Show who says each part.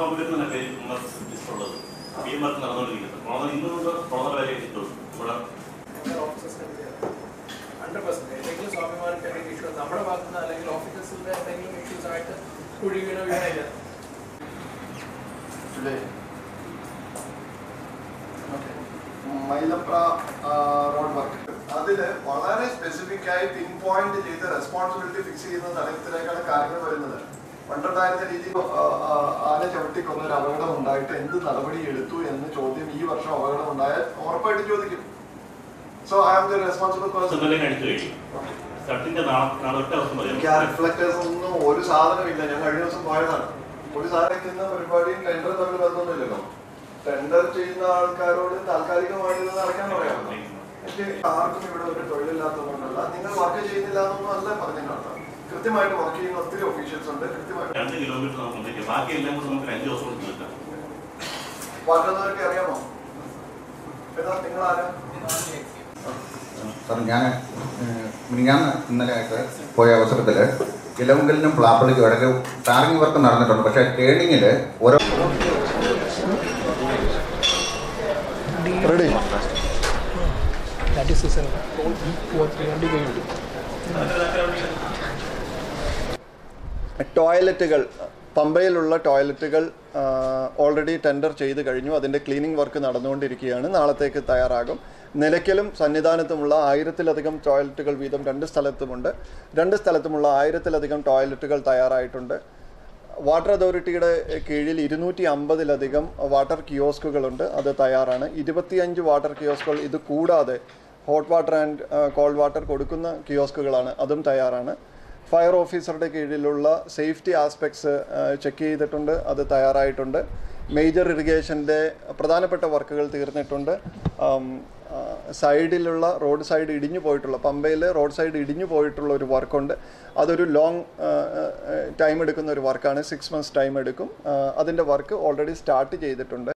Speaker 1: കോമ്പറ്റീഷനൊക്കെ ഇഷ്ടമുള്ളത് ഈ വർക്ക് നടന്നുകൊണ്ടിരിക്കുന്നത് കോളർ ഇന്നുകൊണ്ട് കോളർ വരെ കിട്ടും ഇവിടെ
Speaker 2: ഹൺഡ്രഡ് പെർസെന്റ് എന്തെങ്കിലും സ്വാമിമാർക്ക് എന്തെങ്കിലും ഇഷ്യൂ നമ്മുടെ ഭാഗത്ത് നിന്ന് അല്ലെങ്കിൽ ഓഫീസേഴ്സിന്റെ എന്തെങ്കിലും ഇഷ്യൂസ് ആയിട്ട് കുഴി വീണോ വീണില്ല
Speaker 3: മൈലപ്ര റോഡ് വർക്ക് അതിൽ വളരെ സ്പെസിഫിക് ആയി പിൻ പോയിന്റ് ചെയ്ത് റെസ്പോൺസിബിലിറ്റി ഫിക്സ് ചെയ്യുന്ന തലത്തിലേക്കാണ് കാര്യങ്ങൾ വരുന്നത്. പണ്ടുണ്ടായിരുന്ന രീതിയിൽ ആന ചവിട്ടി കൊന്ന ഒരു അപകടം ഉണ്ടായിട്ട് എന്ത് നടപടി എടുത്തു എന്ന് ചോദ്യം ഈ വർഷം അപകടം ഉണ്ടായാൽ ഉറപ്പായിട്ട് ചോദിക്കും. So I am the responsible person എനിക്ക് ആ റിഫ്ലക്ടേഴ്സ് ഒന്നും ഒരു സാധനമില്ല ഞാൻ കഴിഞ്ഞ ദിവസം പോയതാണ്. ഒരു സാധനം ചെയ്യുന്ന പരിപാടിയും ടെൻഡർ തമ്മിൽ ബന്ധമൊന്നുമില്ലല്ലോ. ടെൻഡർ ചെയ്യുന്ന ആൾക്കാരോട് താൽക്കാലികമായിട്ട് നടക്കാൻ പറയാമല്ലോ ആർക്കും ഇവിടെ ഒരു തൊഴിലില്ലാത്തതുകൊണ്ടല്ല. നിങ്ങൾ വർക്ക് ചെയ്യുന്നില്ല എന്നൊന്നും അല്ല പറഞ്ഞതിനർത്ഥം. കൃത്യമായിട്ട് വർക്ക് ചെയ്യുന്ന ഒത്തിരി ഒഫീഷ്യൽസ് ഉണ്ട്. കൃത്യമായിട്ട്
Speaker 1: രണ്ട് കിലോമീറ്റർ നമുക്ക് ബാക്കി എല്ലാം കൂടെ നമുക്ക് അഞ്ച് ദിവസം കൊണ്ട് തീർക്കാം.
Speaker 3: പാട്ടുന്നവർക്ക് അറിയാമോ? ഏതാ നിങ്ങൾ ആരാ?
Speaker 4: സാർ ഞാൻ ഞാൻ ഇന്നലെ ആയിട്ട് പോയ അവസരത്തിൽ ഇലവുങ്കലിനും പ്ലാപ്പള്ളിക്കും ഇടയ്ക്ക് ടാറിങ് വർക്ക് നടന്നിട്ടുണ്ട്. പക്ഷേ ടേണിങ്ങിൽ ഓരോ
Speaker 3: റെഡി
Speaker 2: ദാറ്റ് ഈസ് സീസൺ വണ്ടി കഴിഞ്ഞു
Speaker 3: ടോയ്ലറ്റുകൾ പമ്പയിലുള്ള ടോയ്ലറ്റുകൾ ഓൾറെഡി ടെൻഡർ ചെയ്ത് കഴിഞ്ഞു. അതിന്റെ ക്ലീനിങ് വർക്ക് നടന്നുകൊണ്ടിരിക്കുകയാണ്. നാളത്തേക്ക് തയ്യാറാകും. നിലയ്ക്കലും സന്നിധാനത്തുമുള്ള ആയിരത്തിലധികം ടോയ്ലറ്റുകൾ വീതം രണ്ട് സ്ഥലത്തുമുണ്ട്. രണ്ട് സ്ഥലത്തുമുള്ള ആയിരത്തിലധികം ടോയ്ലറ്റുകൾ തയ്യാറായിട്ടുണ്ട്. വാട്ടർ അതോറിറ്റിയുടെ കീഴിൽ ഇരുന്നൂറ്റി അമ്പതിലധികം വാട്ടർ കിയോസ്കുകളുണ്ട് അത് തയ്യാറാണ്. ഇരുപത്തിയഞ്ച് വാട്ടർ കിയോസ്കുകൾ ഇത് കൂടാതെ hot water and cold water കൊടുക്കുന്ന കിയോസ്കുകളാണ് അതും തയ്യാറാണ്. ഫയർ ഓഫീസറുടെ കീഴിലുള്ള സേഫ്റ്റി ആസ്പെക്ട്സ് ചെക്ക് ചെയ്തിട്ടുണ്ട്. അത് തയ്യാറായിട്ടുണ്ട്. മേജർ ഇറിഗേഷന്റെ പ്രധാനപ്പെട്ട വർക്കുകൾ തീർന്നിട്ടുണ്ട്. സൈഡിലുള്ള റോഡ് സൈഡ് ഇടിഞ്ഞു പോയിട്ടുള്ള പമ്പയിൽ റോഡ് സൈഡ് ഇടിഞ്ഞു പോയിട്ടുള്ള ഒരു വർക്കുണ്ട്. അതൊരു ലോങ് ടൈം എടുക്കുന്ന ഒരു വർക്കാണ്. സിക്സ് മന്ത്സ് ടൈം എടുക്കും. അതിന്റെ വർക്ക് ഓൾറെഡി സ്റ്റാർട്ട് ചെയ്തിട്ടുണ്ട്.